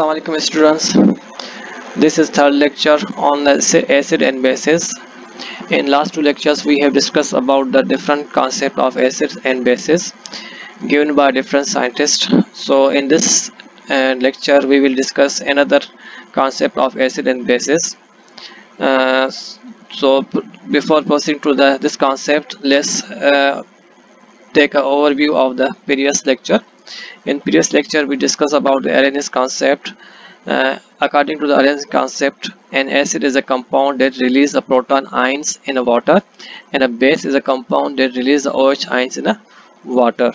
Assalamualaikum students. This is third lecture on acid and bases. In last two lectures we have discussed about the different concept of acids and bases given by different scientists. So in this uh, lecture we will discuss another concept of acid and bases. Uh, so before proceeding to the this concept let's uh, take an overview of the previous lecture in previous lecture we discussed about the Arrhenius concept. Uh, according to the Arrhenius concept an acid is a compound that releases the proton ions in a water and a base is a compound that releases the OH ions in a water.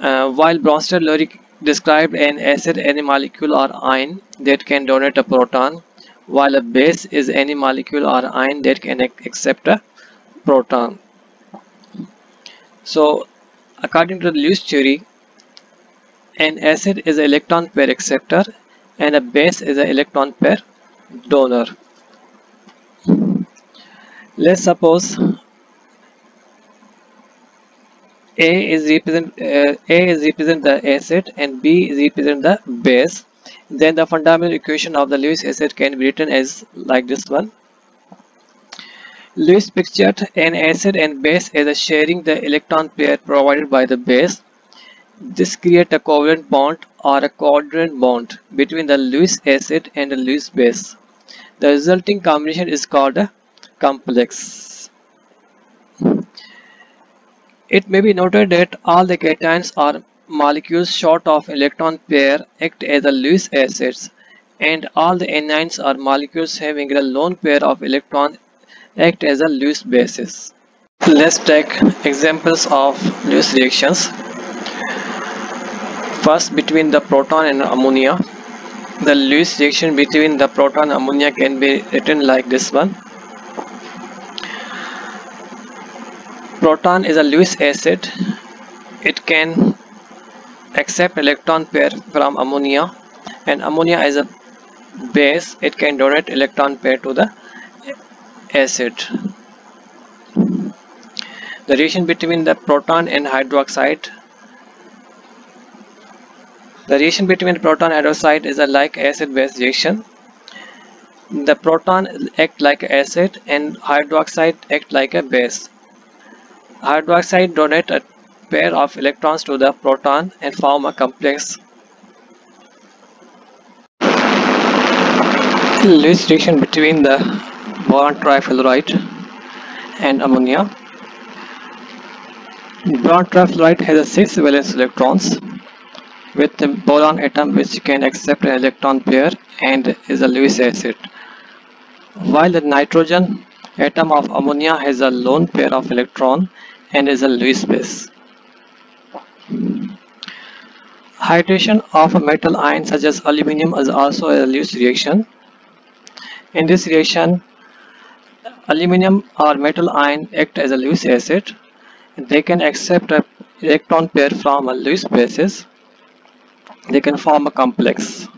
Uh, while Bronsted-Lowry described an acid any molecule or ion that can donate a proton while a base is any molecule or ion that can accept a proton. So according to the Lewis theory an acid is an electron pair acceptor and a base is an electron pair donor. Let's suppose A is represent uh, A is represent the acid and B is represent the base. Then the fundamental equation of the Lewis acid can be written as like this one. Lewis pictured an acid and base as sharing the electron pair provided by the base this creates a covalent bond or a coordinate bond between the Lewis acid and the Lewis base. The resulting combination is called a complex. It may be noted that all the cations or molecules short of electron pair act as a Lewis acids and all the anions or molecules having a lone pair of electron act as a Lewis bases. Let's take examples of Lewis reactions. First, between the proton and ammonia, the Lewis reaction between the proton and ammonia can be written like this one. Proton is a Lewis acid. It can accept electron pair from ammonia and ammonia is a base. It can donate electron pair to the acid. The reaction between the proton and hydroxide the reaction between proton and hydroxide is a like acid-base reaction. The proton act like acid and hydroxide act like a base. Hydroxide donate a pair of electrons to the proton and form a complex. Lewis reaction between the boron trifluoride and ammonia. Boron trifluoride has a 6 valence electrons with the boron atom which can accept an electron pair and is a Lewis acid while the nitrogen atom of ammonia has a lone pair of electron and is a Lewis base. Hydration of a metal ion such as aluminum is also a Lewis reaction. In this reaction, aluminum or metal ion act as a Lewis acid. They can accept an electron pair from a Lewis basis they can form a complex.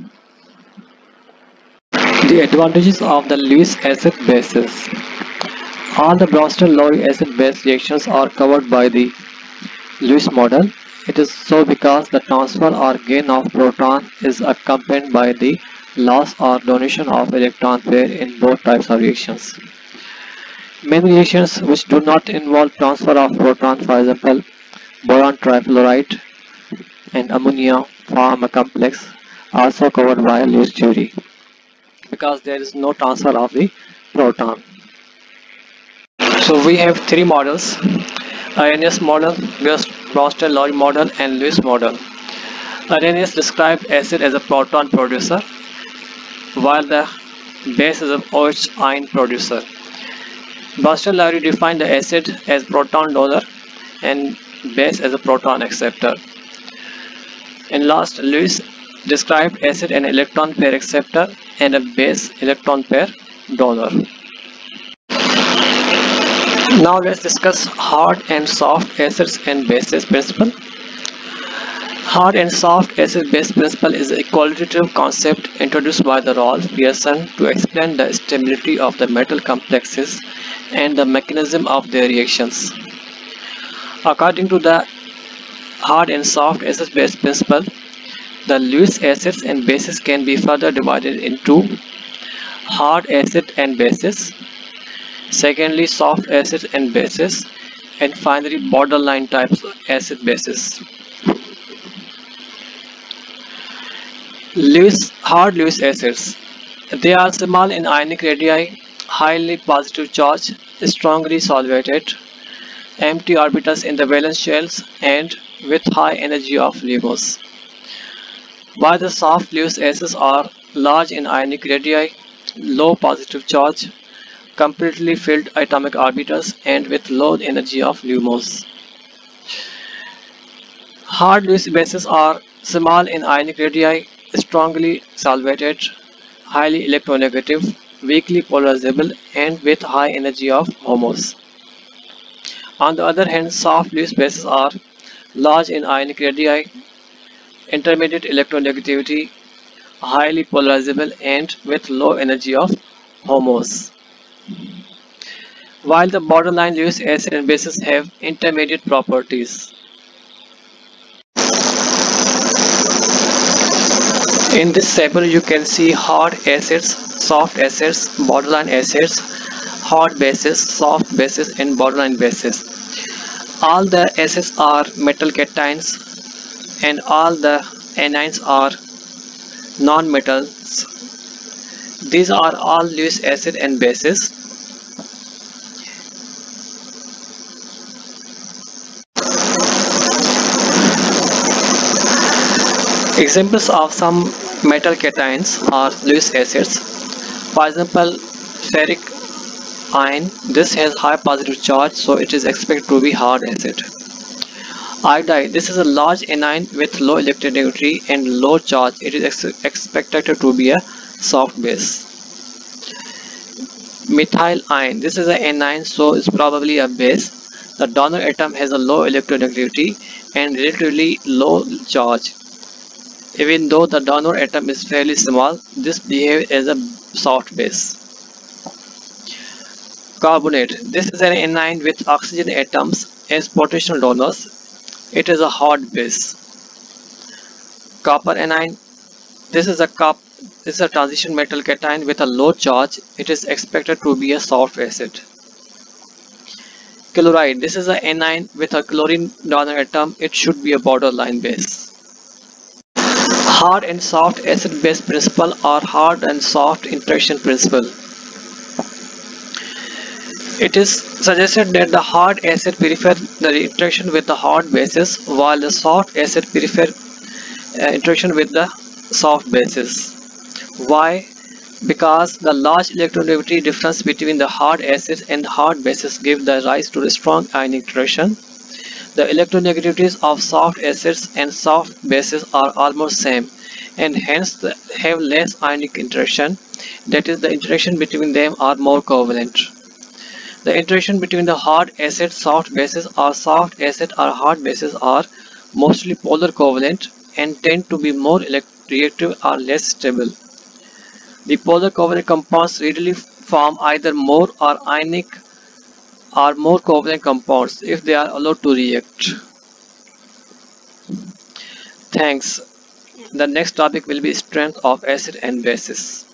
The advantages of the Lewis acid bases. All the Bronsted-Lowry acid-base reactions are covered by the Lewis model. It is so because the transfer or gain of proton is accompanied by the loss or donation of electron pair in both types of reactions. Many reactions which do not involve transfer of proton, for example, boron trifluoride and ammonia form a complex also covered by Lewis theory because there is no transfer of the proton. So we have three models Arrhenius model, Bronsted-Lowry model and Lewis model. Arrhenius described acid as a proton producer while the base is a OH ion producer. Bronsted-Lowry defined the acid as proton donor and base as a proton acceptor. And last, Lewis described acid an electron pair acceptor and a base electron pair donor. Now let's discuss hard and soft acids and bases principle. Hard and soft acid-base principle is a qualitative concept introduced by the Ralph Pearson to explain the stability of the metal complexes and the mechanism of their reactions. According to the hard and soft acid-base principle, The Lewis acids and bases can be further divided into hard acid and bases, secondly soft acid and bases, and finally borderline types of acid bases. Lewis, hard Lewis acids. They are small in ionic radii, highly positive charge, strongly solvated, empty orbitals in the valence shells, and with high energy of LUMOS. While the soft Lewis acids are large in ionic radii, low positive charge, completely filled atomic orbitals, and with low energy of LUMOS. Hard Lewis bases are small in ionic radii, strongly solvated, highly electronegative, weakly polarizable, and with high energy of HOMOS. On the other hand, soft Lewis bases are large in ionic radii, intermediate electronegativity, highly polarizable, and with low energy of HOMOS. While the borderline Lewis acid and bases have intermediate properties. In this table you can see hard acids, soft acids, borderline acids, hard bases, soft bases and borderline bases. All the acids are metal cations and all the anions are non-metals. These are all Lewis acid and bases. Examples of some metal cations are Lewis acids. For example, ferric ion. This has high positive charge, so it is expected to be hard acid. Iodide. This is a large anion with low electronegativity and low charge. It is ex expected to be a soft base. Methyl ion. This is an anion, so it's probably a base. The donor atom has a low electronegativity and relatively low charge. Even though the donor atom is fairly small, this behaves as a soft base. Carbonate. This is an anion with oxygen atoms as potential donors. It is a hard base. Copper anion. This is a cup. This is a transition metal cation with a low charge. It is expected to be a soft acid. Chloride. This is an anion with a chlorine donor atom. It should be a borderline base. Hard and soft acid-base principle or hard and soft interaction principle. It is suggested that the hard acid prefer the interaction with the hard bases while the soft acid prefer uh, interaction with the soft bases. Why? Because the large electronegativity difference between the hard acids and hard bases give the rise to the strong ionic interaction the electronegativities of soft acids and soft bases are almost same and hence have less ionic interaction. That is the interaction between them are more covalent. The interaction between the hard acid soft bases or soft acid or hard bases are mostly polar covalent and tend to be more reactive or less stable. The polar covalent compounds readily form either more or ionic or more covalent compounds if they are allowed to react. Thanks. The next topic will be strength of acid and bases.